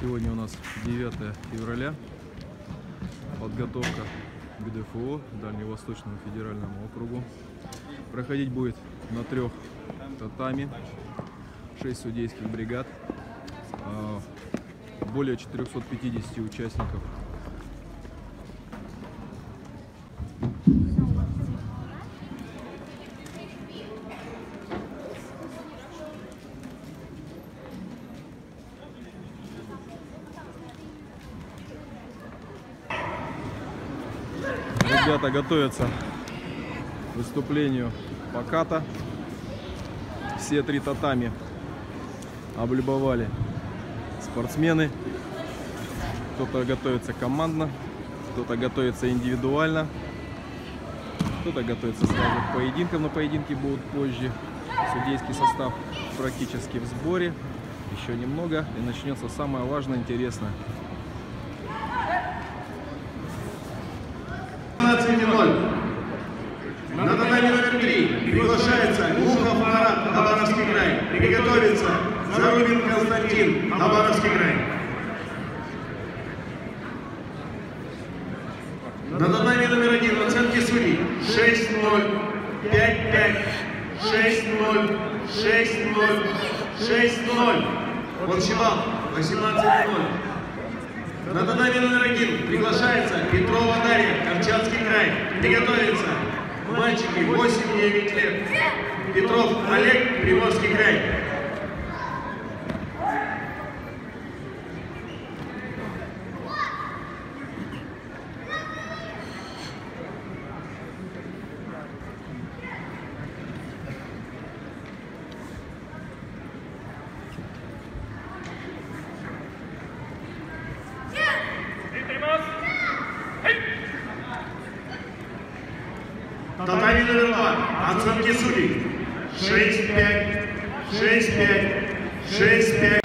Сегодня у нас 9 февраля. Подготовка к ГДФО, Дальневосточному федеральному округу. Проходить будет на трех татами, 6 судейских бригад, а, более 450 участников. Ребята готовятся к выступлению поката. Все три татами облюбовали спортсмены. Кто-то готовится командно, кто-то готовится индивидуально, кто-то готовится сразу к поединкам, но поединки будут позже. Судейский состав практически в сборе. Еще немного и начнется самое важное, интересное. 15.00. На татами номер 3 приглашается Глухов Марат, Хабаровский край. Приготовиться Зарубин Константин, Хабаровский край. На татами номер 1 оценки судей 6-0, 5-5, 6-0, 6-0, 6-0. Общий балл 18-0. На татами номер один приглашается Петрова Дарья, Камчатский край. Приготовиться. Мальчики 8-9 лет. Петров Олег, Приморский край. Татами номер два. Оценки судей. 6-5, 6-5, 6-5.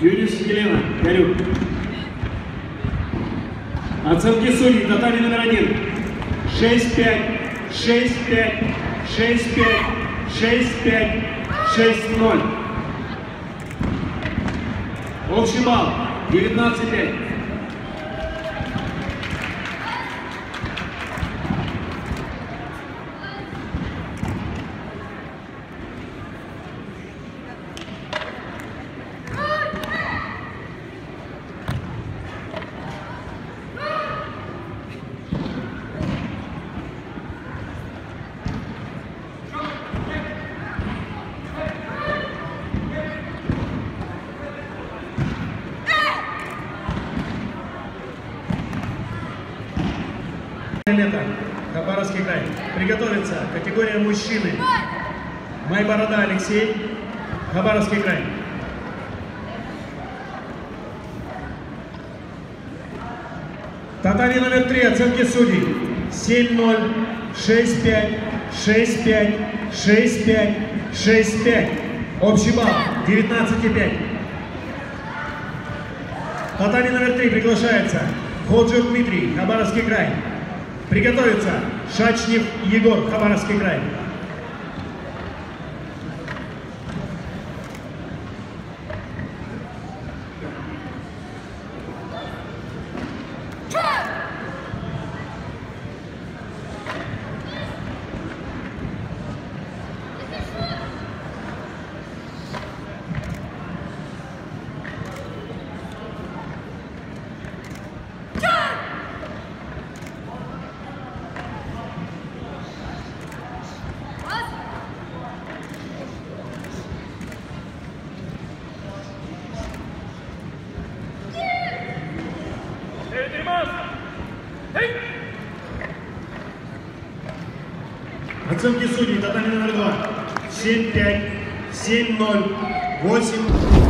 Юрис Елена, Горюк. Оценки судей. Татами номер один. 6-5, 6-5, 6-5, 6-5, 6-0. Общий балл 19-5. Лето. Хабаровский край. Приготовиться. Категория мужчины. Майборода Алексей. Хабаровский край. Татами номер три. Оценки судей. 7-0, 6-5, 6-5, 6-5, 6-5. Общий балл 19,5. Татами номер три приглашается Ходжев Дмитрий, Хабаровский край. Приготовиться. Шачнев Егор, Хабаровский край. Оценки судей. Татами номер два. 7-5, 7-0, 8.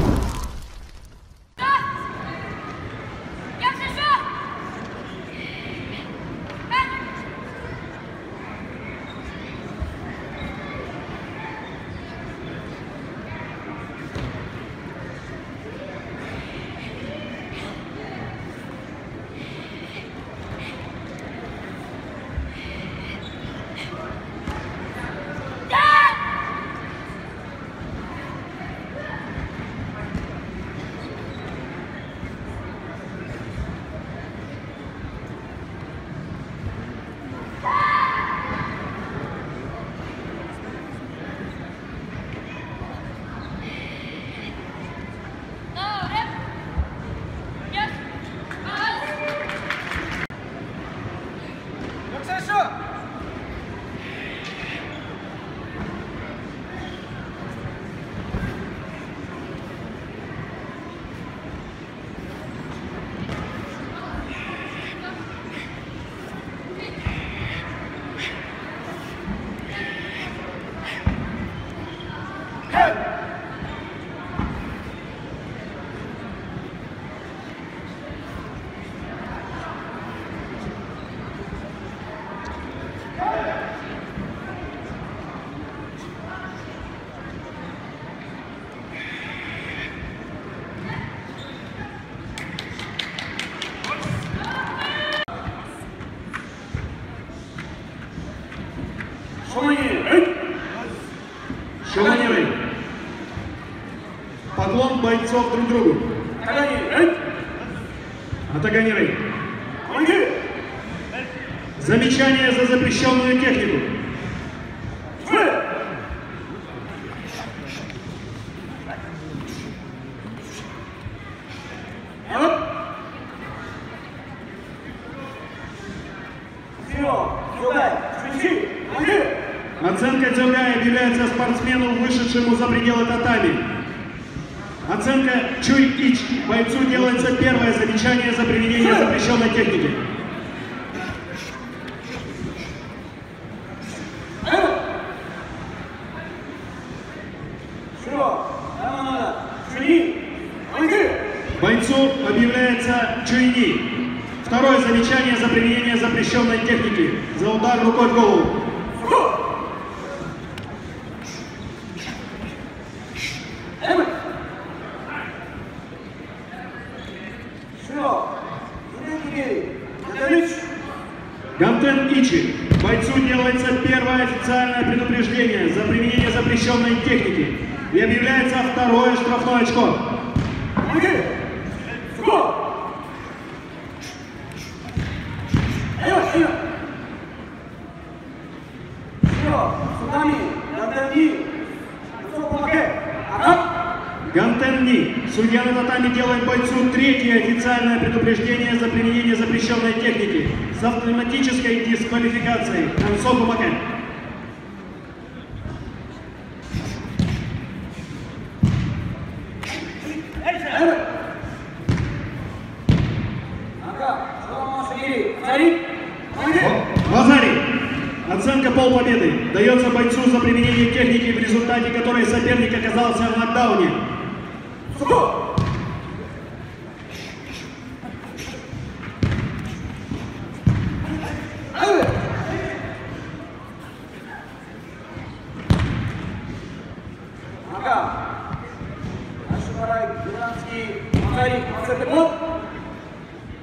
Бойцов друг другу. Атаганирой. Замечание за запрещенную технику. Оценка Дзюгая объявляется спортсмену, вышедшему за пределы татами. Оценка Чуй Ич. Бойцу делается первое замечание за применение запрещенной техники. Бойцу объявляется Чуйни. Второе замечание за применение запрещенной техники. За удар рукой в голову. Ичи. Бойцу делается первое официальное предупреждение за применение запрещенной техники. И объявляется второе штрафное очко. Гантен Ни. Судья на татами делает бойцу третье официальное предупреждение за применение запрещенной техники с автоматической дисквалификацией. Концов Баке. Вазари. Оценка полпобеды дается бойцу за применение техники, в результате которой соперник оказался в нокдауне.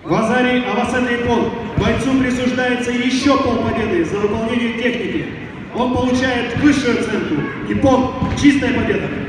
Вазари Авасетейпон. Бойцу присуждается еще полпобеды за выполнение техники. Он получает высшую оценку. Япон. Чистая победа.